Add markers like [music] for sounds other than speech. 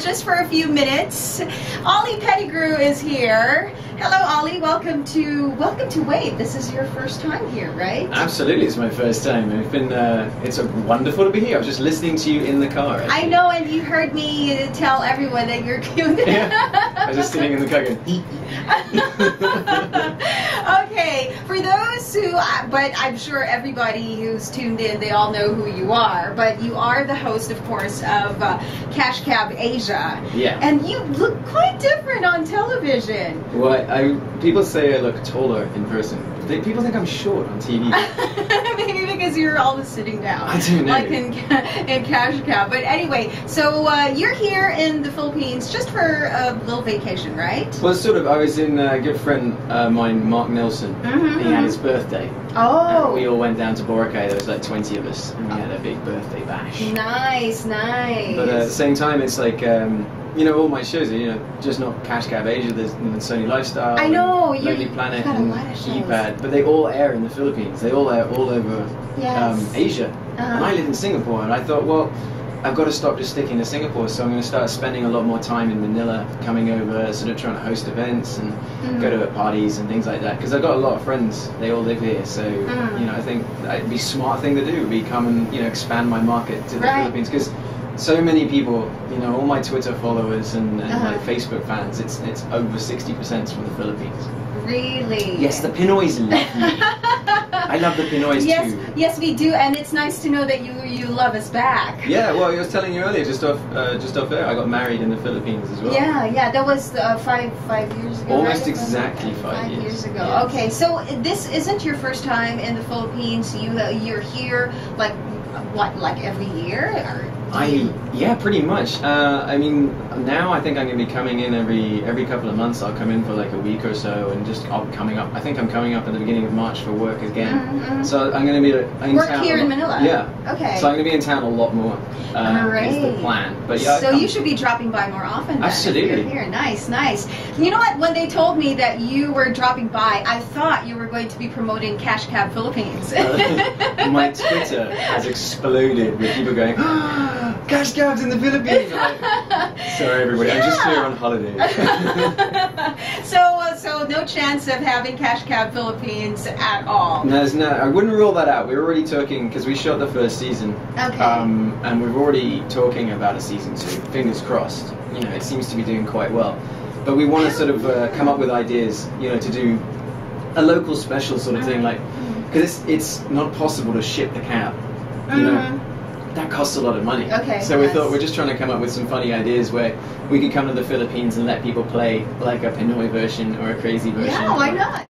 Just for a few minutes, Oli Pettigrew is here. Hello, Oli. Welcome to welcome to Wave. This is your first time here, right? Absolutely, it's my first time. It's been uh, it's a wonderful to be here. I was just listening to you in the car. I know, and you heard me tell everyone that you're [laughs] cute. Yeah, I was just sitting in the car going. [laughs] [laughs] okay, for those who, but I'm sure everybody who's tuned in, they all know who you are. But you are the host, of course, of uh, Cash Cab Asia. Yeah. And you look quite different on television. Well, I, people say I look taller in person. They, people think I'm short on TV. [laughs] Maybe because you're always sitting down. I don't know. Like in, [laughs] in Cash Cab. But anyway, so uh, you're here in the Philippines just for a little vacation, right? well, sort of. I was in uh, a good friend of mine, Mark Nelson. Mhm, He had mhm. his birthday. Oh. And we all went down to Boracay. There was like 20 of us, and we had a big birthday bash. Nice, nice. But uh, at the same time, it's like um, you know, all my shows are you know just not Cash Cab Asia. There's know, Sony Lifestyle. I know, you- Lonely Planet, you've got a and lot of shows. Keypad, but they all air in the Philippines. They all air all over Yes. um, Asia. Uh-huh. And I live in Singapore, and I thought, well, I've got to stop just sticking to Singapore. So I'm going to start spending a lot more time in Manila, coming over, sort of trying to host events and Mhm. go to parties and things like that. Because I've got a lot of friends. They all live here, so Mm. you know, I think it'd be a smart thing to do. Would be come and you know expand my market to the Right. Philippines because. So many people, you know, all my Twitter followers and, and Uh-huh. my Facebook fans, it's it's over 60% from the Philippines. Really? Yes, the Pinoys love me. [laughs] I love the Pinoys yes, too. yes, we do, and it's nice to know that you you love us back. Yeah, well, I was telling you earlier, just off, uh, just off there, I got married in the Philippines as well. Yeah, yeah, that was uh, five five years ago. Almost right? exactly five years. ago. Yes. Okay, so this isn't your first time in the Philippines. You uh, you're here like what like every year or? I yeah, pretty much. Uh, I mean, now I think I'm gonna be coming in every every couple of months. I'll come in for like a week or so, and just I'll be coming up. I think I'm coming up at the beginning of March for work again. Mhm, mhm. So I'm gonna be in Work town here in Manila. Yeah. Okay. So I'm gonna be in town a lot more. Uh, Is the plan. But yeah. So you should be dropping by more often. then, Absolutely. Here. Nice, nice. You know what? When they told me that you were dropping by, I thought you were going to be promoting Cash Cab Philippines. Uh, [laughs] my Twitter has exploded with people going, ah, Cash Cabs in the Philippines. Like, [laughs] Sorry, everybody. I'm just here on holiday. [laughs] so, uh, so no chance of having Cash Cab Philippines at all. No, there's no, I wouldn't rule that out. We're already talking because we shot the first season, Okay. um, and we're already talking about a season two. Fingers crossed. You know, it seems to be doing quite well, but we want to sort of uh, come up with ideas. You know, to do a local special sort of thing, like because it's it's not possible to ship the cab. You know, Mhm. that costs a lot of money. Okay, So we yes. thought we're just trying to come up with some funny ideas where we could come to the Philippines and let people play like a Pinoy version or a crazy version. Yeah, why not?